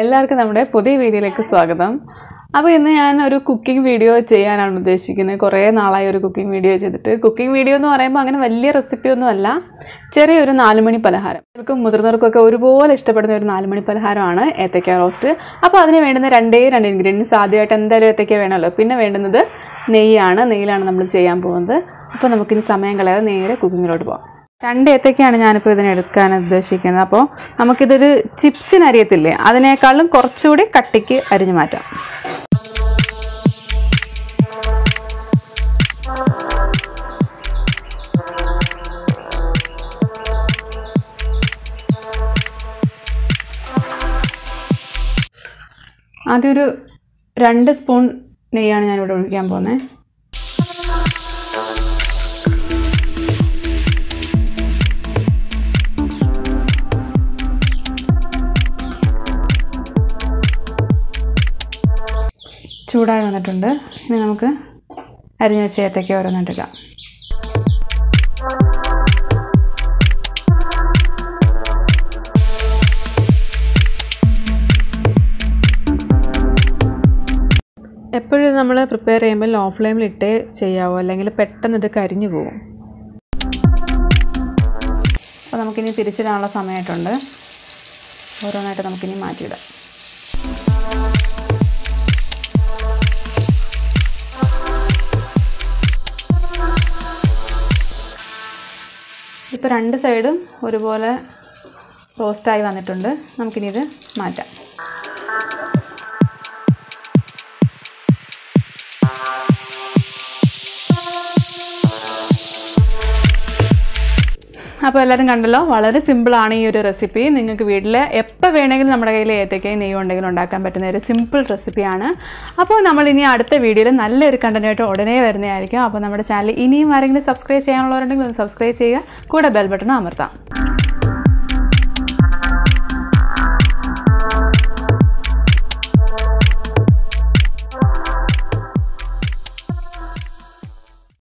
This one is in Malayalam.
എല്ലാവർക്കും നമ്മുടെ പുതിയ വീഡിയോയിലേക്ക് സ്വാഗതം. അപ്പോൾ ഇന്ന് ഞാൻ ഒരു കുക്കിംഗ് വീഡിയോ ചെയ്യാനാണ് ഉദ്ദേശിക്കുന്നത്. കുറേ നാളായി ഒരു കുക്കിംഗ് വീഡിയോ ചെയ്തിട്ട്. കുക്കിംഗ് വീഡിയോ എന്ന് പറയുമ്പോൾ അങ്ങനെ വലിയ റെസിപ്പി ഒന്നും അല്ല. ചെറിയൊരു നാലുമണി പലഹാരം. എല്ലാവർക്കും മുതിർന്നവർക്കൊക്കെ ഒരുപോലെ ഇഷ്ടപ്പെടുന്ന ഒരു നാലുമണി പലഹാരമാണ് ഏത്തയ്ക്ക റോസ്റ്റ് അപ്പോൾ അതിന് വേണ്ടുന്ന രണ്ടേ രണ്ട് ഇൻഗ്രീഡിയൻസ് ആദ്യമായിട്ട് എന്തായാലും ഏത്തയ്ക്ക വേണമല്ലോ. പിന്നെ വേണ്ടുന്നത് നെയ്യാണ്. നെയ്യിലാണ് നമ്മൾ ചെയ്യാൻ പോകുന്നത്. അപ്പോൾ നമുക്കിനി സമയം കളയാതെ നേരെ കുക്കിങ്ങിലോട്ട് പോകാം രണ്ട് ഏത്തക്കാണ് ഞാനിപ്പോൾ ഇതിന് എടുക്കാൻ ഉദ്ദേശിക്കുന്നത്. അപ്പോൾ നമുക്കിതൊരു ചിപ്സിന് അരിയത്തില്ലേ? അതിനേക്കാളും കുറച്ചുകൂടി കട്ടിക്ക് അരിഞ്ഞു മാറ്റാം. ആദ്യം ഒരു രണ്ട് സ്പൂൺ നെയ്യാണ് ഞാനിവിടെ ഒഴിക്കാൻ പോകുന്നത്. ചൂടായി വന്നിട്ടുണ്ട്. ഇനി നമുക്ക് അരിഞ്ഞ വെച്ച ഏത്തയ്ക്ക ഓരോന്നിട്ടിടാം എപ്പോഴും നമ്മൾ പ്രിപ്പയർ ചെയ്യുമ്പോൾ ലോ ഫ്ലെയിമിൽ ഇട്ടേ ചെയ്യാവോ. അല്ലെങ്കിൽ പെട്ടെന്ന് ഇത് കരിഞ്ഞു പോകും അപ്പോൾ നമുക്കിനി തിരിച്ചിടാനുള്ള സമയമായിട്ടുണ്ട്. ഓരോന്നായിട്ട് നമുക്കിനി മാറ്റിയിടാം. ഇപ്പോൾ രണ്ട് സൈഡും ഒരുപോലെ റോസ്റ്റായി വന്നിട്ടുണ്ട്. നമുക്കിനി ഇത് മാറ്റാം. അപ്പോൾ എല്ലാവരും കണ്ടല്ലോ വളരെ സിമ്പിളാണ് ഈ ഒരു റെസിപ്പി നിങ്ങൾക്ക് വീട്ടിൽ എപ്പോൾ വേണമെങ്കിലും നമ്മുടെ കയ്യിൽ ഏത്തക്കയും നെയ്യും ഉണ്ടെങ്കിലും ഉണ്ടാക്കാൻ പറ്റുന്ന ഒരു സിമ്പിൾ റെസിപ്പിയാണ് അപ്പോൾ നമ്മൾ ഇനി അടുത്ത വീഡിയോയിൽ നല്ലൊരു കണ്ടന്റായിട്ട് ഉടനെ വരുന്നതായിരിക്കും. അപ്പോൾ നമ്മുടെ ചാനൽ ഇനിയും ആരെങ്കിലും സബ്സ്ക്രൈബ് ചെയ്യാനുള്ളവരുണ്ടെങ്കിൽ ഒന്ന് സബ്സ്ക്രൈബ് ചെയ്യുക. കൂടെ ബെൽ ബട്ടൺ അമർത്താം.